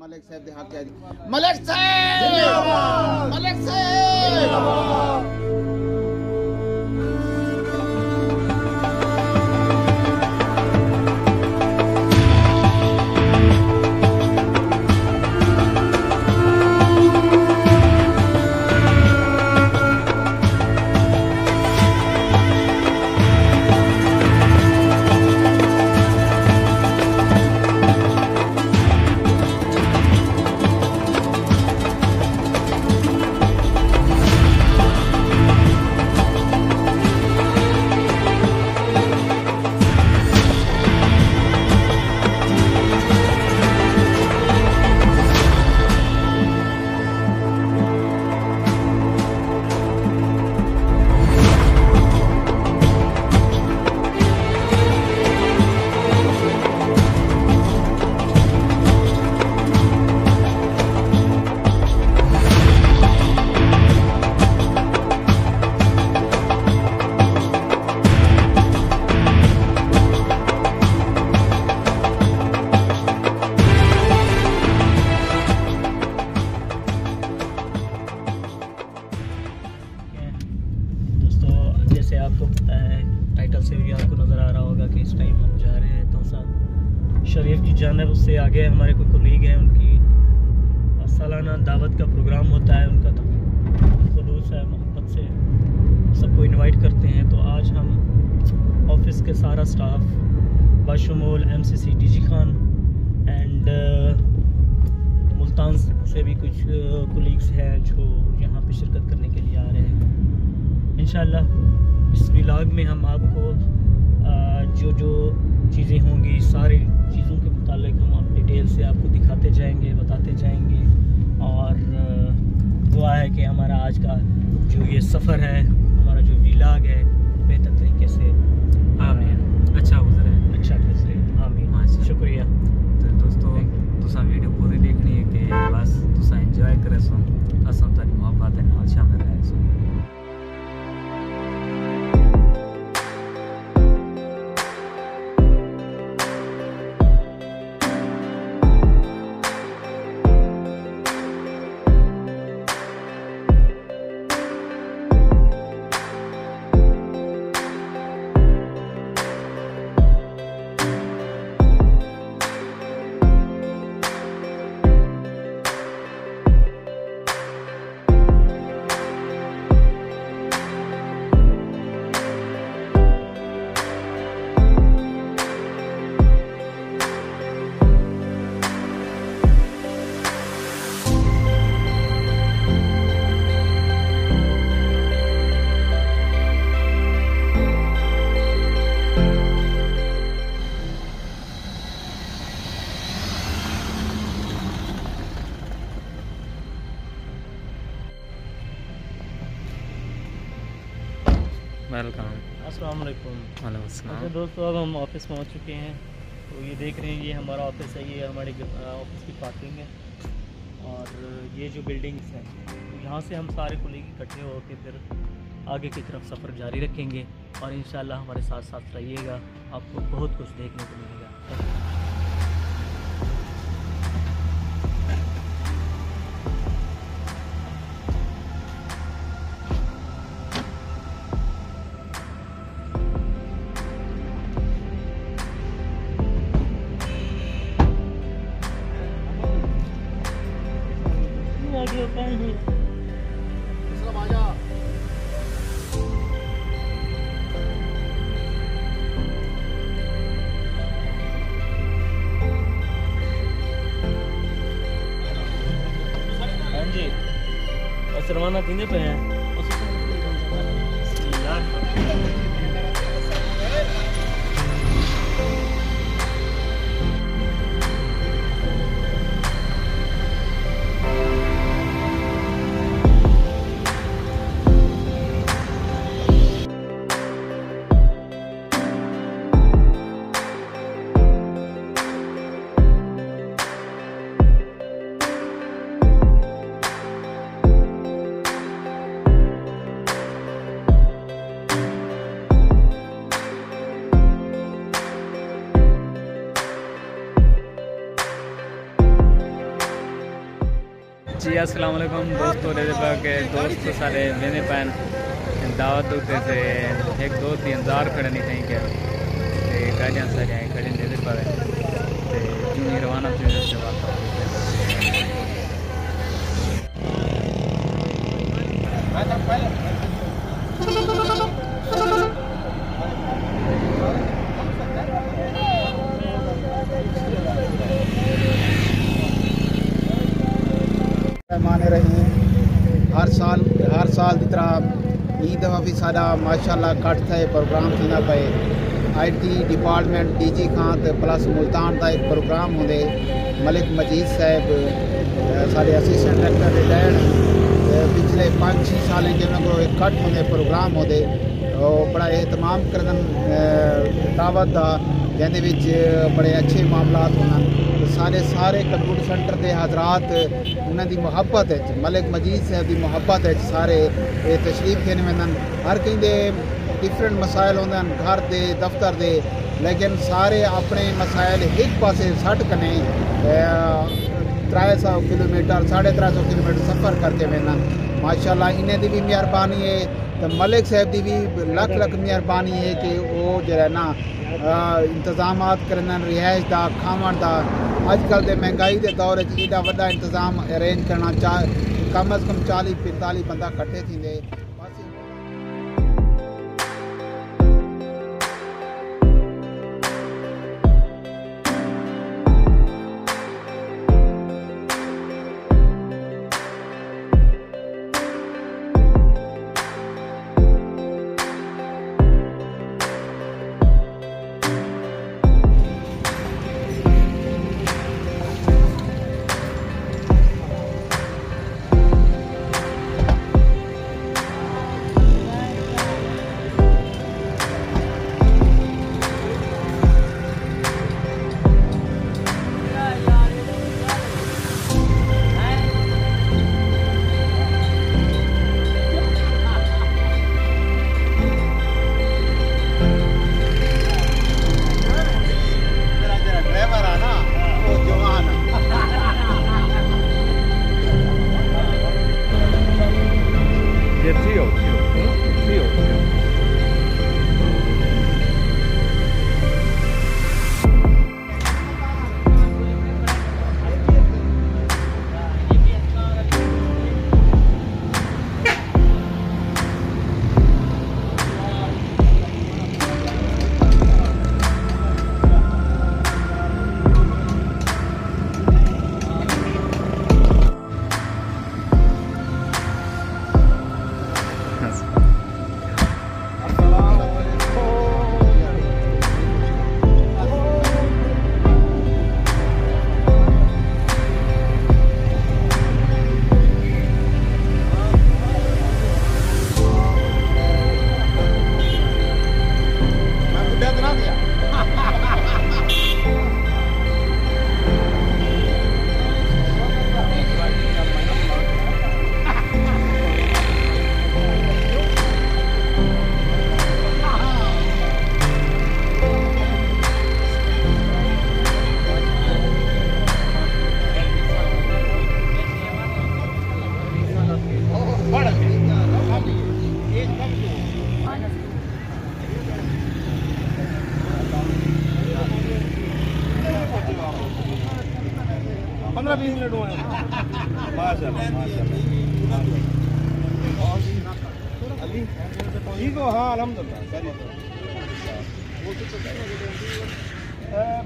ملک صاحب دیہات ملک صاحب! ملک صاحب! دعوت کا پروگرام ہوتا ہے، ان کا تو خلوص ہے، محبت سے سب کو انوائٹ کرتے ہیں۔ تو آج ہم آفس کے سارا staff باشمول M C C D G Khan and Multan سے بھی کچھ کولیگس ہیں جو یہاں پہ شرکت کرنے کے لیے آ رہے ہیں۔ انشاءاللہ اس ولاگ میں ہم آپ کو جو جو چیزیں ہوں گی ساری چیزوں کے متعلق ہم آپ ڈیٹیل سے آپ کو دکھاتے جائیں گے، بتاتے جائیں گے۔ اور دعا ہے کہ ہمارا آج کا جو یہ سفر ہے ہمارا جو ویلاگ ہے بہتر طریقے سے ہاں، آمین اچھا ہو ویلکم السلام علیکم۔ وعلیکم اچھا السلام۔ دوستو اب ہم آفس پہنچ چکے ہیں۔ تو یہ دیکھ رہے ہیں یہ ہمارا آفس ہے یہ ہماری آفس کی پارکنگ ہے۔ اور یہ جو بلڈنگس ہیں یہاں سے ہم سارے کو لے کے اکٹھے ہو کے پھر آگے کی طرف سفر جاری رکھیں گے۔ اور انشاءاللہ ہمارے ساتھ ساتھ رہیے گا۔ آپ کو بہت کچھ دیکھنے کو ملے گا۔ Not 本 جی السلام علیکم۔ دوستو کے دوست سارے وینے پین دعوت ہوتے سے ایک، دو، تین، ہزار کھڑے نہیں تھیں کہ۔ گاڑیاں سارے آئیں کھڑے دے دے پا چونی روانہ تھی سے واپس ایک دفعہ بھی ماشاءاللہ کٹ اللہ کٹھ کا یہ پروگرام چائے I T department D G Khan plus Multan تک پروگرام ہوندے۔ ملک مجید صاحب سٹینٹ ڈائریکٹر رٹینڈ پچھلے پانچ چھ سال ایک کٹ ہوندے پروگرام ہوندے اور اپنا اہتمام کردن دعوت دا جیسے بچ بڑے اچھے معاملات ہونا سارے سارے کٹو سینٹر حضرات ان محبت ہے، ملک مجید سے دی محبت ہے، سارے تشریف کرنے پہنچ ہر کہیں ڈیفرنٹ مسائل ہوں دن، گھر دے، دفتر دے، لیکن سارے اپنے مسائل ایک پاس سٹ کن تر سو کلو میٹر ساڈے تر سو کلومیٹر سفر کرتے ون ماشاء اللہ انہیں بھی مہربانی ہے ملک صاحب دی بھی لکھ لکھ مہربانی ہے کہ وہ جرہنا انتظامات کرنا رہائش دا کھاوڑ دا۔ اجکل دے مہنگائی دے دور وچ ایڈا وڈا انتظام ارینج کرنا چاہ کم از کم چالی پنتالی بندہ کٹھے تھیندے۔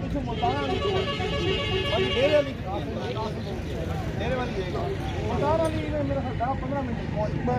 پچھو ملتان والی والی منٹ والی ڈیرے والی ملتان والی میرا خیال دس پندرہ منٹ میں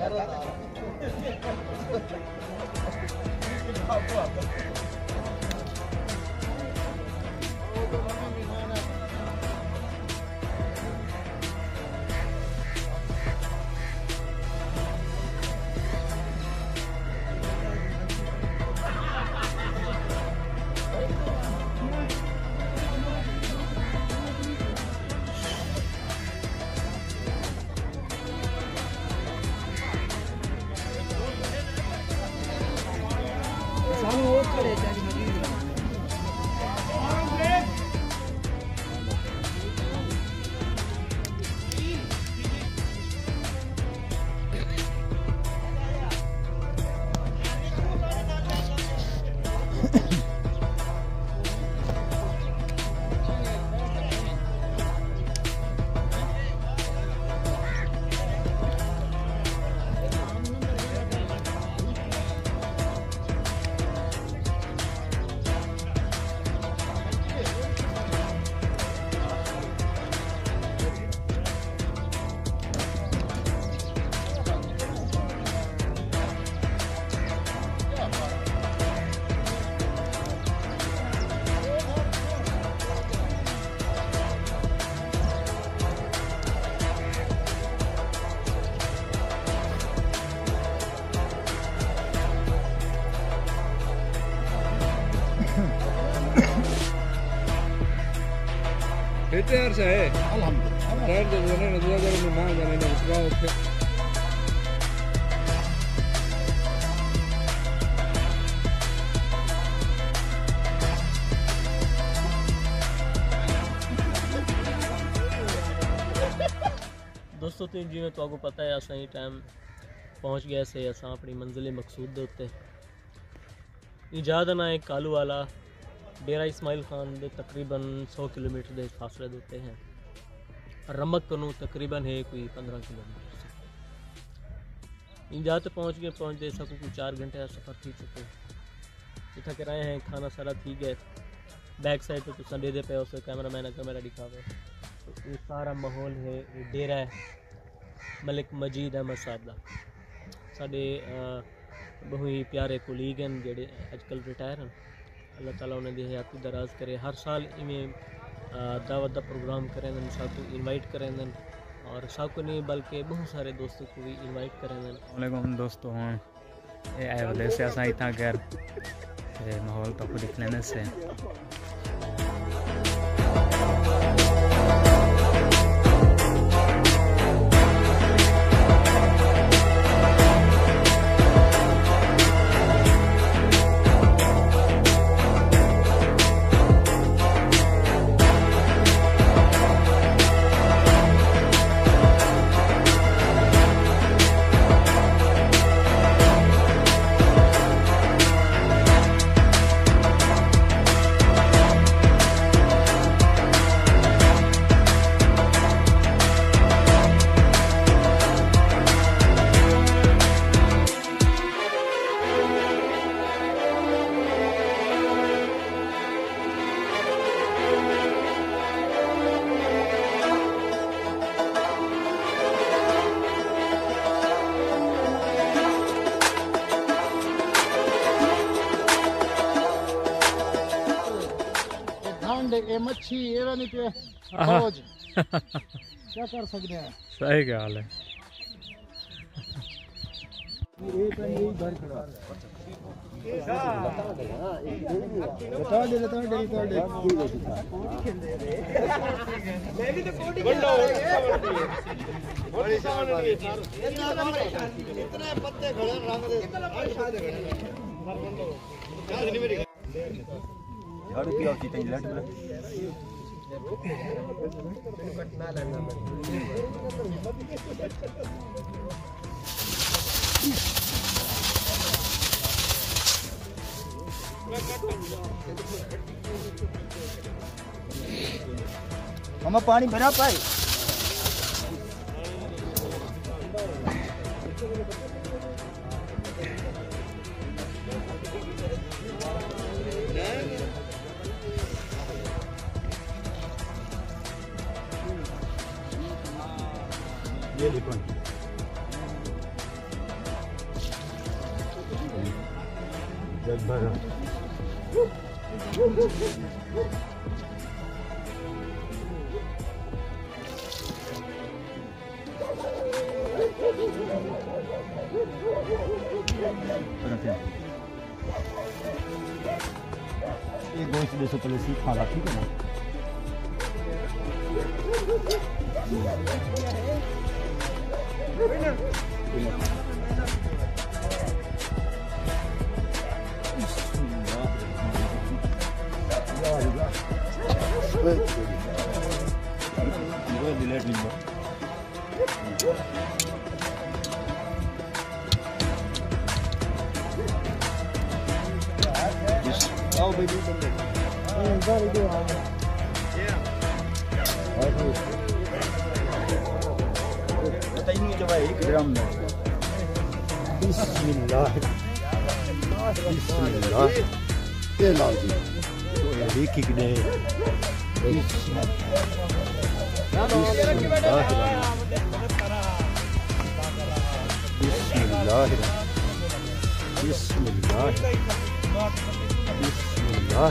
ಯಾರು ہر سے ہے میں جانے اوکے دوستو تو جی میں تو آپ کو پتہ ہے اساں ہی ٹائم پہنچ گیا سے اساں اپنی منزل مقصود دے ہوتے ایجاد نہ ایک کالو والا ڈیرہ اسماعیل خان دے تقریباً سو کلومیٹر دے فاصلے دیتے ہیں۔ رمک کنو تقریباً ہے کوئی پندرہ کلومیٹر سے۔ ایجاد پہنچ گئے پہنچ دے سکو کوئی چار گھنٹے کا سفر تھی چکے۔ جتھا کہ رہے ہیں، کھانا سارا تھی گئے بیک سائڈ تو تساں دے پہ اسے کیمرہ مین کیمرہ دکھاوے تو یہ سارا ماحول ہے، یہ ڈیرہ ہے۔ ملک مجید احمد صاحب دا۔ ساڈے بہت ہی پیارے کولیگ ہیں، جڑے اج کل ریٹائر ہیں۔ اللہ تعالیٰ انہیں دی حیاتی دراز کرے۔ ہر سال انہیں دعوت دا پروگرام کریں دن سب کو انوائٹ کریں دن۔ اور سب کو نہیں، بلکہ بہت سارے دوستوں کو بھی انوائٹ کریں دن۔ علیکم دوستو ہوں اے آئے والے سے اساں اتنا گھر تے ماحول تو دکھ لینے سے۔ کیا کر سکتے ہیں صحیح کیا حال ہے بتا دے بتا دے بتا دے جھاڑو پیا ہوتی تھی لٹ بلا ہمیں پانی بھرا پائے آؤ بھائی بتائیے جو ہے ایک گرام میں بسم اللہ بسم اللہ یہ لاؤ جی تو یہ ایک ایک دے بسم اللہ بسم اللہ بسم اللہ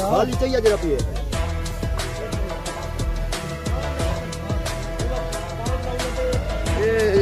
خالی چاہیے جرا پیے اے